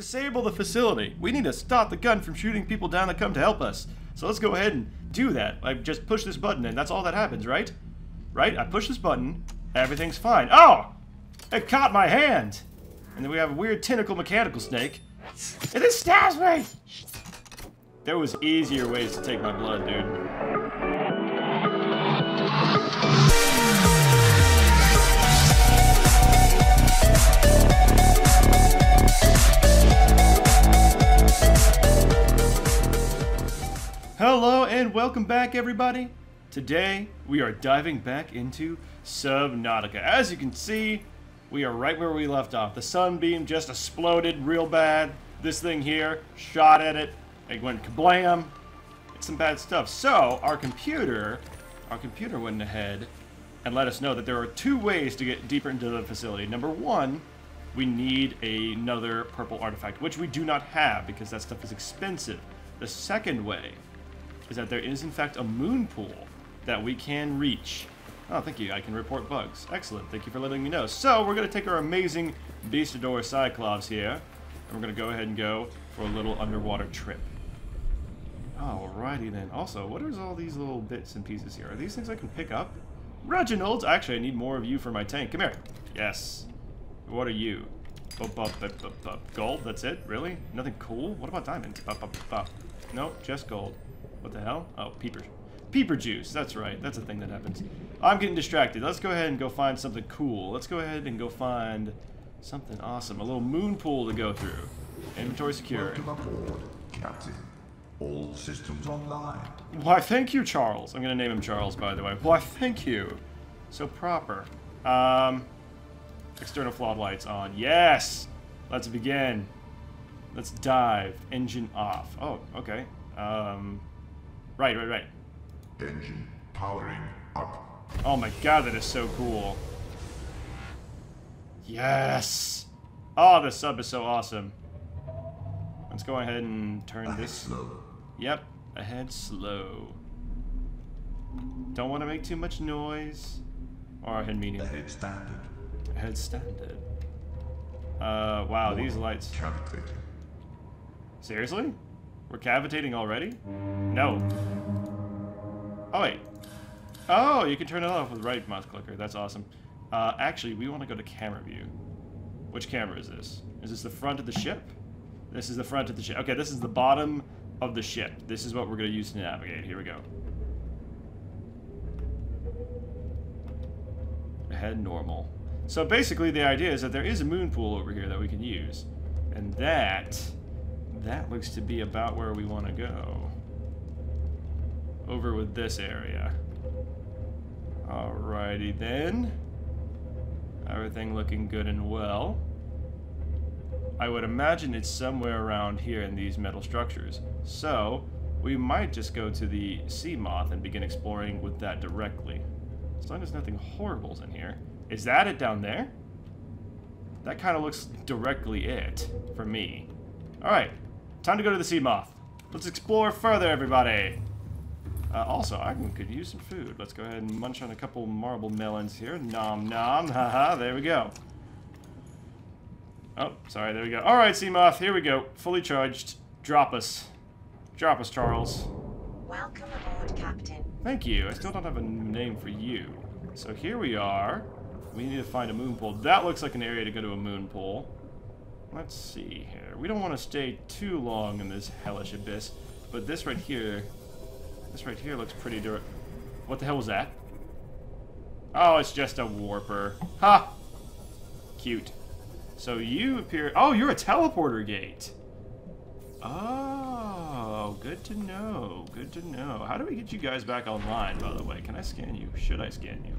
Disable the facility. We need to stop the gun from shooting people down that come to help us. So let's go ahead and do that. I just push this button and that's all that happens, right? Right? I push this button, everything's fine. Oh! It caught my hand! And then we have a weird tentacle mechanical snake. And it stabs me! There was easier ways to take my blood, dude. Hello and welcome back, everybody. Today we are diving back into Subnautica. As you can see, we are right where we left off. The sunbeam just exploded real bad. This thing here shot at it. It went kablam. It's some bad stuff. So our computer, our computer went ahead and let us know that there are two ways to get deeper into the facility. Number one, we need another purple artifact, which we do not have because that stuff is expensive. The second way is that there is in fact a moon pool that we can reach. Oh, thank you. I can report bugs. Excellent. Thank you for letting me know. So, we're going to take our amazing Beastador Cyclops here, and we're going to go ahead and go for a little underwater trip. Alrighty then. Also, what is all these little bits and pieces here? Are these things I can pick up? Reginald! Actually, I need more of you for my tank. Come here. Yes. What are you? Bup, bup, bup, bup, bup. Gold? That's it? Really? Nothing cool? What about diamonds? Bup, bup, bup. Nope, just gold. What the hell? Oh, peeper. Peeper juice. That's right. That's a thing that happens. I'm getting distracted. Let's go ahead and go find something cool. Let's go ahead and go find something awesome. A little moon pool to go through. Inventory secure. Welcome aboard, Captain. All systems online. Why, thank you, Charles. I'm going to name him Charles, by the way. Why, thank you. So proper. Um, external floodlights on. Yes! Let's begin. Let's dive. Engine off. Oh, okay. Um, right, right, right. Engine powering up. Oh my god, that is so cool. Yes! Oh, the sub is so awesome. Let's go ahead and turn Ahead this. slow. Yep, ahead slow. Don't want to make too much noise. Or ahead medium. Ahead standard. Ahead standard. Uh, wow, these lights. Cavitating. Seriously? We're cavitating already? No. Oh, wait. Oh, you can turn it off with right mouse clicker. That's awesome. Uh, actually, we want to go to camera view. Which camera is this? Is this the front of the ship? This is the front of the ship. Okay, this is the bottom of the ship. This is what we're going to use to navigate. Here we go. Ahead normal. So basically the idea is that there is a moon pool over here that we can use. And that, that looks to be about where we want to go. Over with this area. Alrighty then. Everything looking good and well. I would imagine it's somewhere around here in these metal structures. So, we might just go to the Seamoth and begin exploring with that directly. As long as nothing horrible's in here. Is that it down there? That kind of looks directly it, for me. Alright, time to go to the Seamoth. Let's explore further, everybody! Uh, also, I could use some food. Let's go ahead and munch on a couple marble melons here. Nom nom, haha, there we go. Oh, sorry, there we go. Alright, Seamoth, here we go. Fully charged. Drop us. Drop us, Charles. Welcome aboard, Captain. Thank you. I still don't have a name for you. So here we are. We need to find a moon pool. That looks like an area to go to a moon pool. Let's see here. We don't want to stay too long in this hellish abyss, but this right here, this right here looks pretty What the hell was that? Oh, it's just a warper. Ha! Cute. So you appear- Oh, you're a teleporter gate. Oh, good to know. Good to know. How do we get you guys back online, by the way? Can I scan you? Should I scan you?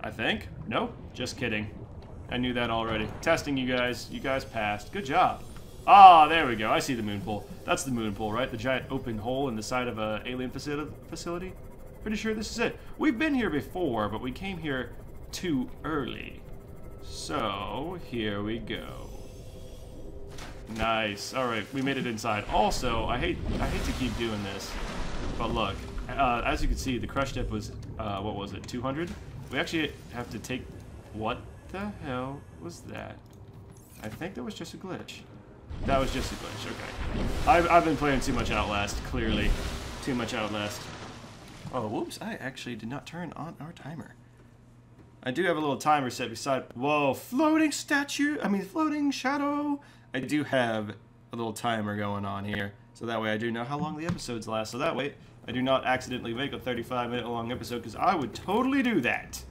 I think. No, Just kidding. I knew that already. Testing you guys. You guys passed. Good job. Ah, there we go. I see the moon pool. That's the moon pool, right? The giant open hole in the side of a alien faci- facility. Pretty sure this is it. We've been here before, but we came here too early. So, here we go. Nice. All right, we made it inside. Also, I hate I hate to keep doing this, but look, uh, as you can see, the crush depth was uh, what was it, 200? We actually have to take. What the hell was that? I think that was just a glitch. That was just a glitch. Okay. I've, I've been playing too much Outlast, clearly. Too much Outlast. Oh, whoops. I actually did not turn on our timer. I do have a little timer set beside... Whoa, floating statue. I mean, floating shadow. I do have a little timer going on here. So that way I do know how long the episodes last. So that way I do not accidentally make a 35 minute long episode because I would totally do that.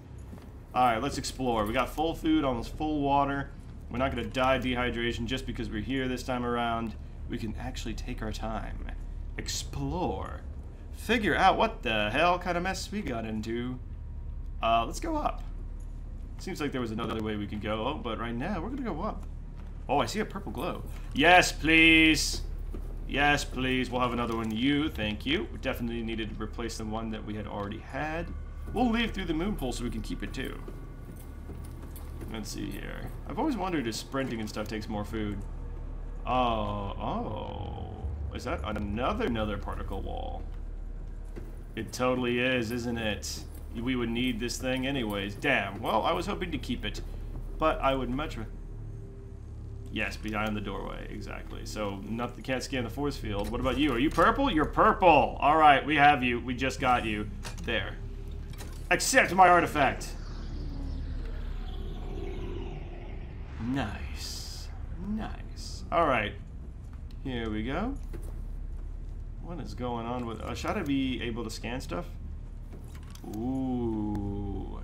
Alright, let's explore. We got full food, almost full water. We're not going to die dehydration just because we're here this time around. We can actually take our time. Explore. Figure out what the hell kind of mess we got into. Uh, let's go up. Seems like there was another way we could go, but right now we're going to go up. Oh, I see a purple glow. Yes, please. Yes, please. We'll have another one. You, thank you. We definitely needed to replace the one that we had already had. We'll leave through the moon pool so we can keep it too. Let's see here. I've always wondered if sprinting and stuff takes more food. Oh, oh. Is that another another particle wall? It totally is, isn't it? We would need this thing anyways. Damn. Well, I was hoping to keep it. But I would much... Yes, behind the doorway, exactly. So, nothing can't scan the force field. What about you? Are you purple? You're purple! Alright, we have you. We just got you. There. Accept my artifact! Nice. Nice. Alright. Here we go. What is going on with... Uh, should I be able to scan stuff? Ooh.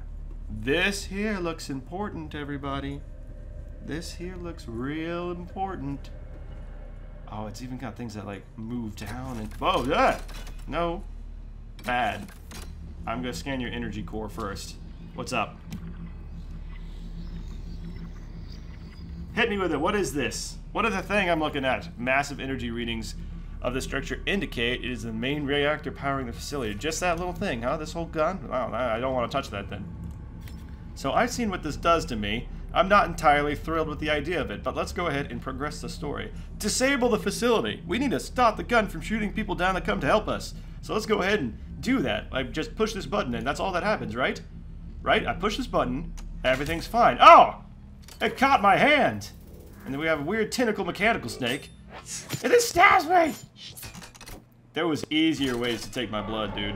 This here looks important, everybody. This here looks real important. Oh, it's even got things that, like, move down and... Whoa, yeah! No. Bad. I'm gonna scan your energy core first. What's up? Hit me with it. What is this? What is the thing I'm looking at? Massive energy readings of the structure indicate it is the main reactor powering the facility. Just that little thing, huh? This whole gun? Wow, I don't want to touch that then. So I've seen what this does to me. I'm not entirely thrilled with the idea of it, but let's go ahead and progress the story. Disable the facility! We need to stop the gun from shooting people down that come to help us. So let's go ahead and do that. I just push this button and that's all that happens, right? Right? I push this button, everything's fine. Oh! It caught my hand! And then we have a weird tentacle mechanical snake. And it stabs me! There was easier ways to take my blood, dude.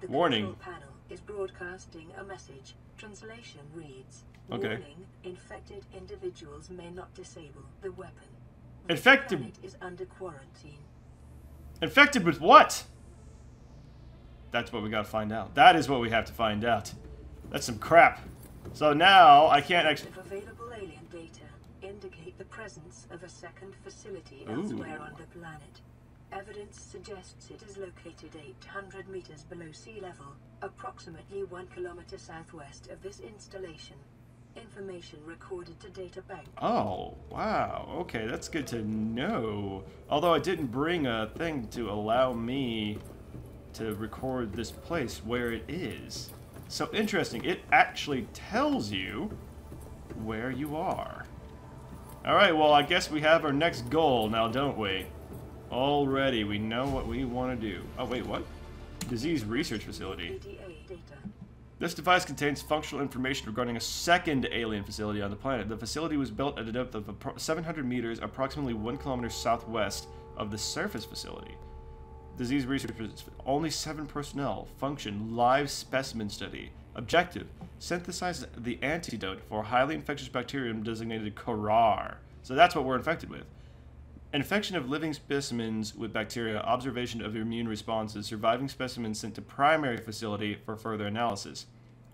The Warning. control panel is broadcasting a message. Translation reads: Okay. Warning: Infected individuals may not disable the weapon. The Infected- is under quarantine. Infected with what? That's what we gotta find out. That is what we have to find out. That's some crap. So now I can't actually. If available alien data indicate the presence of a second facility Ooh. elsewhere on the planet. Evidence suggests it is located 800 meters below sea level, approximately one kilometer southwest of this installation. Information recorded to data bank. Oh, wow. Okay, that's good to know. Although I didn't bring a thing to allow me to record this place where it is. So interesting. It actually tells you where you are. Alright, well, I guess we have our next goal now, don't we? Already, we know what we want to do. Oh, wait, what? Disease Research Facility. This device contains functional information regarding a second alien facility on the planet. The facility was built at a depth of 700 meters, approximately 1 kilometer southwest of the surface facility. Disease researchers, only 7 personnel. Function, live specimen study. Objective, synthesize the antidote for highly infectious bacterium designated Kharaa. So that's what we're infected with. Infection of living specimens with bacteria, observation of immune responses, surviving specimens sent to primary facility for further analysis.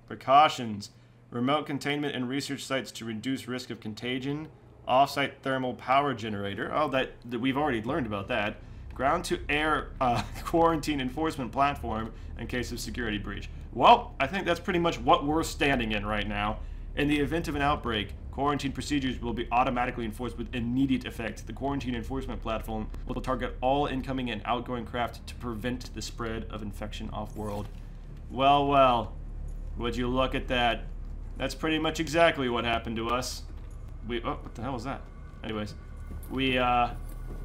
Precautions remote containment and research sites to reduce risk of contagion, off-site thermal power generator. Oh, that, that we've already learned about that. Ground to air uh, quarantine enforcement platform in case of security breach. Well, I think that's pretty much what we're standing in right now. In the event of an outbreak, quarantine procedures will be automatically enforced with immediate effect. The quarantine enforcement platform will target all incoming and outgoing craft to prevent the spread of infection off-world. Well, well, would you look at that? That's pretty much exactly what happened to us. We, oh, what the hell was that? Anyways, we, uh,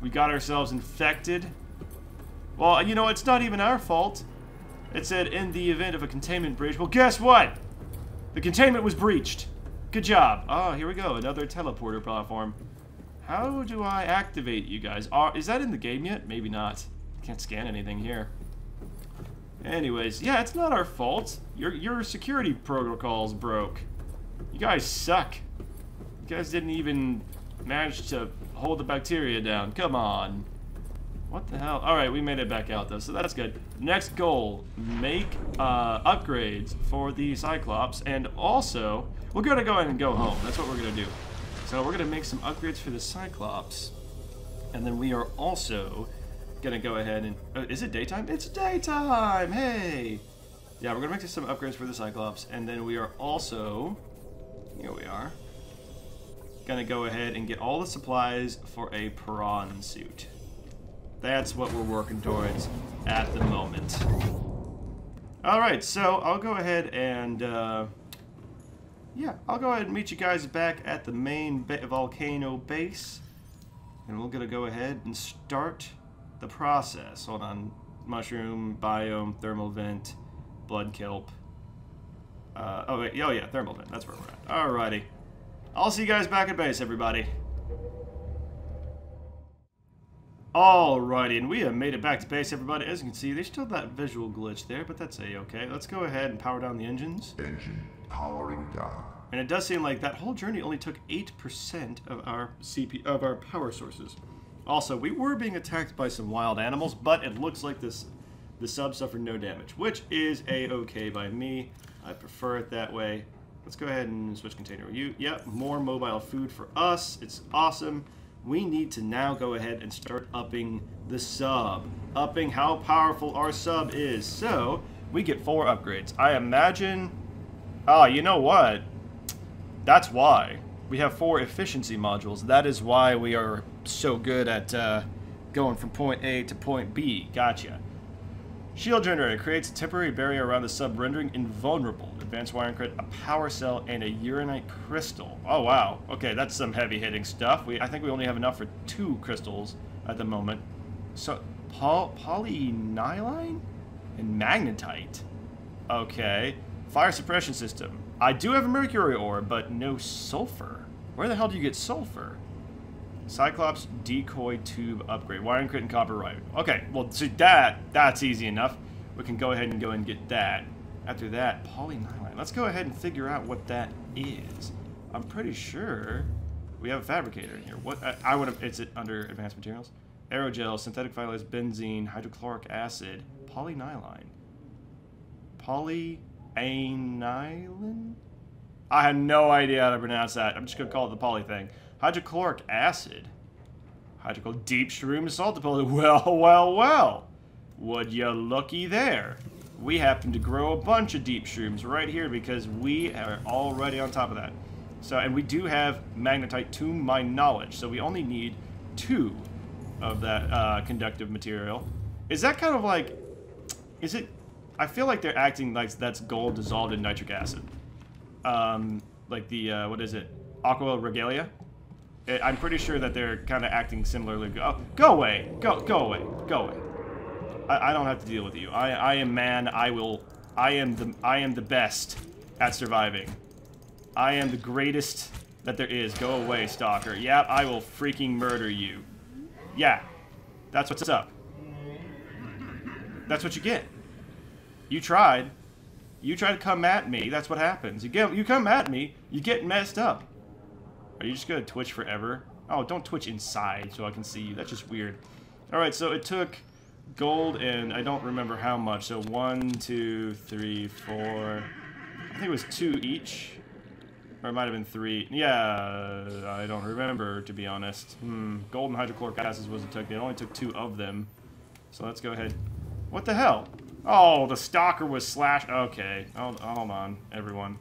we got ourselves infected. Well, you know, it's not even our fault. It said in the event of a containment breach. Well, guess what? The containment was breached. Good job. Oh, here we go. Another teleporter platform. How do I activate you guys? Are, is that in the game yet? Maybe not. Can't scan anything here. Anyways, yeah, it's not our fault. Your, your security protocols broke. You guys suck. You guys didn't even manage to hold the bacteria down. Come on. What the hell? Alright, we made it back out though, so that's good. Next goal, make uh, upgrades for the Cyclops, and also, we're gonna go ahead and go home. That's what we're gonna do. So we're gonna make some upgrades for the Cyclops, and then we are also gonna go ahead and... Uh, is it daytime? It's daytime! Hey! Yeah, we're gonna make some upgrades for the Cyclops, and then we are also... Here we are. Gonna go ahead and get all the supplies for a prawn suit. That's what we're working towards at the moment. Alright, so I'll go ahead and, uh, yeah, I'll go ahead and meet you guys back at the main ba volcano base. And we're gonna go ahead and start the process. Hold on. Mushroom, biome, thermal vent, blood kelp. Uh, oh, wait, oh yeah, thermal vent. That's where we're at. Alrighty. I'll see you guys back at base, everybody. Alrighty, and we have made it back to base, everybody. As you can see, there's still that visual glitch there, but that's a-okay. Let's go ahead and power down the engines. Engine powering down. And it does seem like that whole journey only took 8% of our CP of our power sources. Also, we were being attacked by some wild animals, but it looks like this the sub suffered no damage, which is a-okay by me. I prefer it that way. Let's go ahead and switch container. You, yep, more mobile food for us. It's awesome. We need to now go ahead and start upping the sub. Upping how powerful our sub is. So, we get four upgrades. I imagine... Oh, you know what? That's why. We have four efficiency modules. That is why we are so good at uh, going from point A to point B. Gotcha. Shield generator creates a temporary barrier around the sub, rendering invulnerable. Advanced wiring credit, a power cell, and a uraninite crystal. Oh wow. Okay, that's some heavy-hitting stuff. We I think we only have enough for two crystals at the moment. So, poly polynylene and magnetite. Okay. Fire suppression system. I do have a mercury ore, but no sulfur. Where the hell do you get sulfur? Cyclops decoy tube upgrade. Wiring crit and copper right. Okay, well, see that, that's easy enough. We can go ahead and go and get that. After that, polynylene. Let's go ahead and figure out what that is. I'm pretty sure we have a fabricator in here. What I, I would have, it's under advanced materials. Aerogel, synthetic violets, benzene, hydrochloric acid, polynylene. Polyaniline? I have no idea how to pronounce that. I'm just going to call it the poly thing. Hydrochloric acid. Hydrochloric deep shroom salt deposit. Well, well, well. Would you looky there. We happen to grow a bunch of deep shrooms right here because we are already on top of that. So, and we do have magnetite to my knowledge, so we only need two of that uh, conductive material. Is that kind of like, is it, I feel like they're acting like that's gold dissolved in nitric acid. Um, like the, uh, what is it, Aqua Regalia? It, I'm pretty sure that they're kind of acting similarly. Oh, go away, go, go away, go away. I, I don't have to deal with you. I, I am man. I will. I am the. I am the best at surviving. I am the greatest that there is. Go away, stalker. Yeah, I will freaking murder you. Yeah, that's what's up. That's what you get. You tried. You try to come at me. That's what happens. You get. You come at me. You get messed up. Are you just gonna twitch forever? Oh, don't twitch inside so I can see you. That's just weird. All right, so it took gold and I don't remember how much. So one, two, three, four. I think it was two each. Or it might have been three. Yeah, I don't remember, to be honest. Hmm, gold and hydrochloric acids was it took. It only took two of them. So let's go ahead. What the hell? Oh, the stalker was slashed. Okay, hold, hold on, everyone.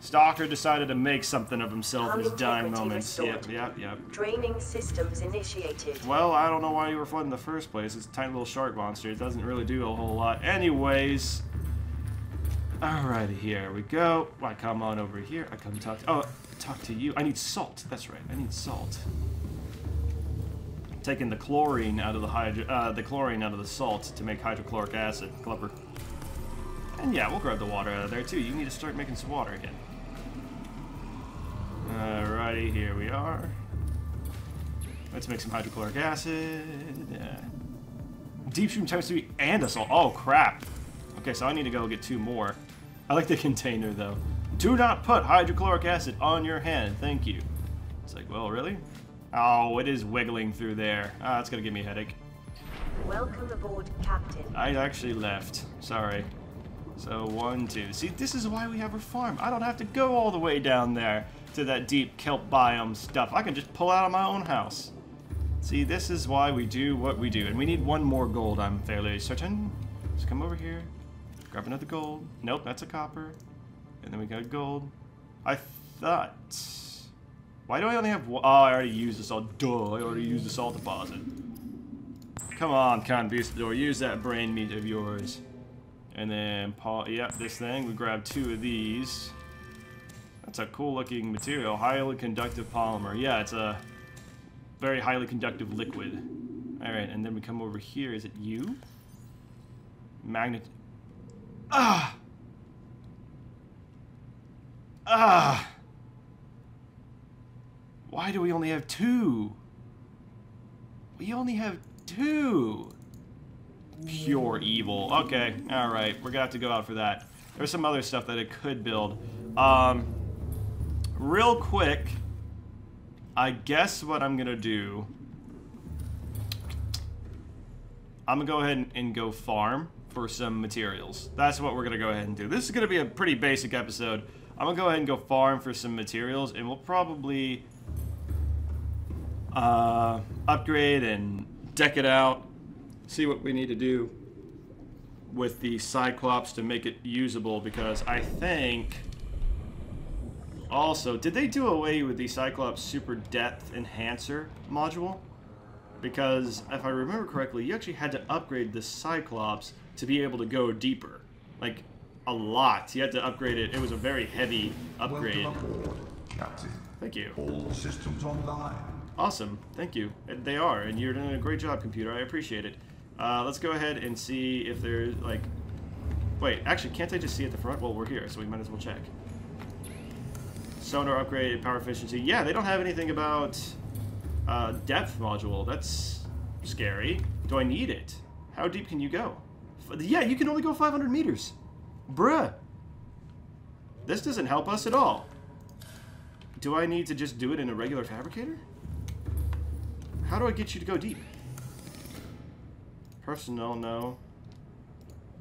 Stalker decided to make something of himself in his dying moments. Yep, yep, yep. Draining systems initiated. Well, I don't know why you were flooding in the first place. It's a tiny little shark monster. It doesn't really do a whole lot. Anyways. Alrighty, here we go. I come on over here. I come talk. oh, talk to you. I need salt. That's right. I need salt. Taking the chlorine out of the hydro, uh, the chlorine out of the salt to make hydrochloric acid. Clever. And yeah, we'll grab the water out of there too. You need to start making some water again. Alrighty, here we are. Let's make some hydrochloric acid. Yeah. Deep stream times three and assault. Oh crap. Okay, so I need to go get two more. I like the container though. Do not put hydrochloric acid on your hand. Thank you. It's like, well, really? Oh, it is wiggling through there. Ah, that's gonna give me a headache. Welcome aboard, Captain. I actually left. Sorry. So one, two. See, this is why we have a farm. I don't have to go all the way down there to that deep kelp biome stuff. I can just pull out of my own house. See, this is why we do what we do. And we need one more gold, I'm fairly certain. Let's come over here. Grab another gold. Nope, that's a copper. And then we got gold. I thought... Why do I only have one? Oh, I already used the salt. Duh, I already used the salt deposit. Come on, Conbeastador, use that brain meat of yours. And then, Paul, yep, this thing, we grab two of these. That's a cool looking material, highly conductive polymer. Yeah, it's a very highly conductive liquid. Alright, and then we come over here, is it you? Magnet. Ah! Ah! Why do we only have two? We only have two. Pure evil. Okay, alright. We're gonna have to go out for that. There's some other stuff that it could build. Um, real quick, I guess what I'm gonna do... I'm gonna go ahead and, and go farm for some materials. That's what we're gonna go ahead and do. This is gonna be a pretty basic episode. I'm gonna go ahead and go farm for some materials, and we'll probably uh, upgrade and deck it out, see what we need to do with the Cyclops to make it usable because I think also, did they do away with the Cyclops Super Depth Enhancer module? Because if I remember correctly, you actually had to upgrade the Cyclops to be able to go deeper. Like, a lot. You had to upgrade it. It was a very heavy upgrade. Welcome aboard, Captain. Thank you. All systems online. Awesome, thank you. And They are, and you're doing a great job, computer. I appreciate it. Uh, let's go ahead and see if there's like. Wait, actually, can't I just see at the front? Well, we're here, so we might as well check. Sonar upgrade, power efficiency. Yeah, they don't have anything about uh, depth module. That's scary. Do I need it? How deep can you go? F- Yeah, you can only go 500 meters. Bruh. This doesn't help us at all. Do I need to just do it in a regular fabricator? How do I get you to go deep? Personnel, no.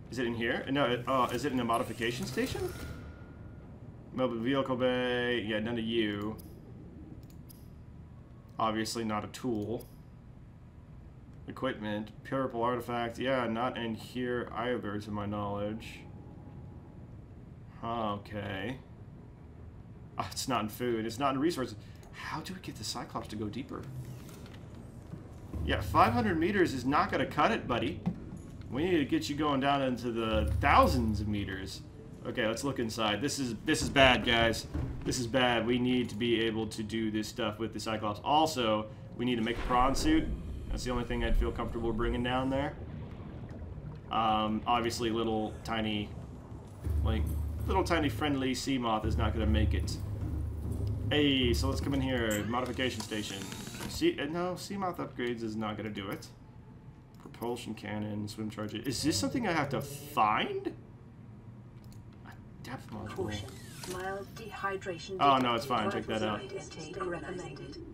Is it in here? No, uh, is it in a modification station? Mobile vehicle bay, yeah, none of you. Obviously not a tool. Equipment, purple artifact, yeah, not in here either to my knowledge. Okay. Oh, it's not in food, it's not in resources. How do we get the Cyclops to go deeper? Yeah, 500 meters is not going to cut it, buddy. We need to get you going down into the thousands of meters. Okay, let's look inside. This is this is bad, guys. This is bad. We need to be able to do this stuff with the Cyclops. Also, we need to make a prawn suit. That's the only thing I'd feel comfortable bringing down there. Um, obviously, little tiny, like, little tiny friendly Seamoth is not going to make it. Hey, so let's come in here. Modification station. See, uh, no, Seamoth upgrades is not going to do it. Propulsion cannon, swim charge. Is this something I have to find? A depth module. Mild dehydration. Oh, no, it's fine. Check that out.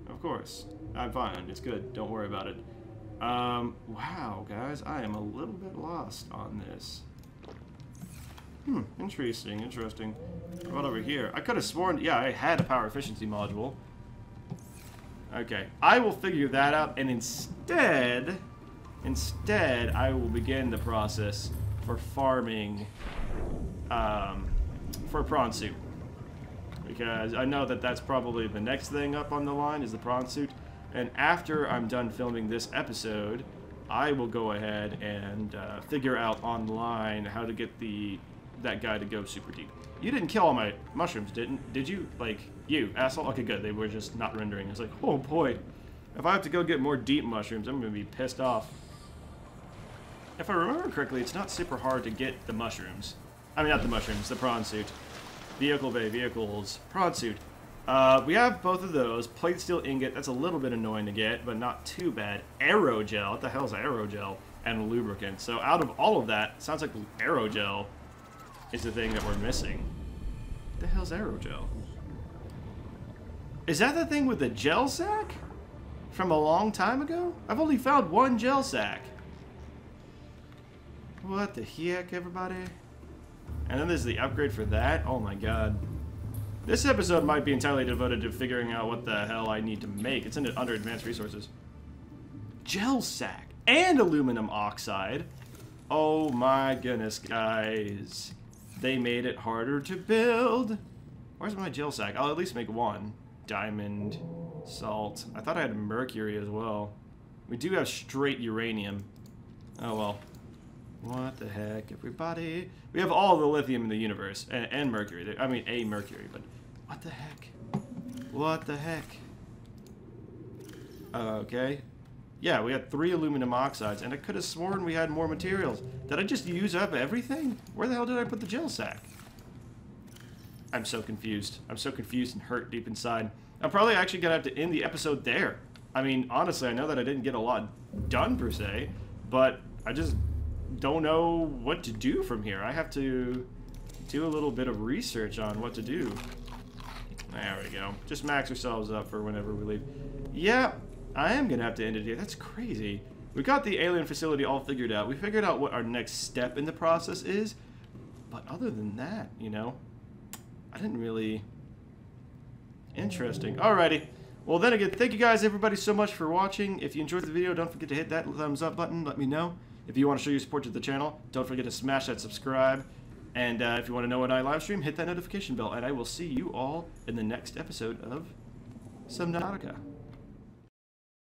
Of course. I'm fine. It's good. Don't worry about it. Um, wow, guys. I am a little bit lost on this. Hmm, interesting, interesting. What about over here? I could have sworn, yeah, I had a power efficiency module. Okay, I will figure that out, and instead, instead, I will begin the process for farming, um, for prawn suit. Because I know that that's probably the next thing up on the line is the prawn suit. And after I'm done filming this episode, I will go ahead and uh, figure out online how to get the that guy to go super deep. You didn't kill all my mushrooms, didn't? Did you? Like, you, asshole? Okay, good. They were just not rendering. It's like, oh boy. If I have to go get more deep mushrooms, I'm going to be pissed off. If I remember correctly, it's not super hard to get the mushrooms. I mean, not the mushrooms, the prawn suit. Vehicle bay, vehicles, prawn suit. Uh, we have both of those. Plate steel ingot, that's a little bit annoying to get, but not too bad. Aerogel, what the hell is aerogel? And lubricant. So out of all of that, sounds like aerogel is the thing that we're missing. What the hell's aerogel? Is that the thing with the gel sack? From a long time ago? I've only found one gel sack. What the heck, everybody? And then there's the upgrade for that. Oh my god. This episode might be entirely devoted to figuring out what the hell I need to make. It's in under advanced resources. Gel sack and aluminum oxide. Oh my goodness, guys. They made it harder to build. Where's my gel sack? I'll at least make one. Diamond, salt. I thought I had mercury as well. We do have straight uranium. Oh well. What the heck, everybody? We have all the lithium in the universe, and, and mercury. I mean, a mercury, but what the heck? What the heck? okay. Yeah, we had three aluminum oxides, and I could have sworn we had more materials. Did I just use up everything? Where the hell did I put the gel sack? I'm so confused. I'm so confused and hurt deep inside. I'm probably actually going to have to end the episode there. I mean, honestly, I know that I didn't get a lot done, per se, but I just don't know what to do from here. I have to do a little bit of research on what to do. There we go. Just max ourselves up for whenever we leave. Yeah, I am going to have to end it here. That's crazy. We got the alien facility all figured out. We figured out what our next step in the process is. But other than that, you know, I didn't really... Interesting. Alrighty. Well, then again, thank you guys, everybody, so much for watching. If you enjoyed the video, don't forget to hit that thumbs up button. Let me know. If you want to show your support to the channel, don't forget to smash that subscribe. And uh, if you want to know when I live stream, hit that notification bell. And I will see you all in the next episode of Subnautica.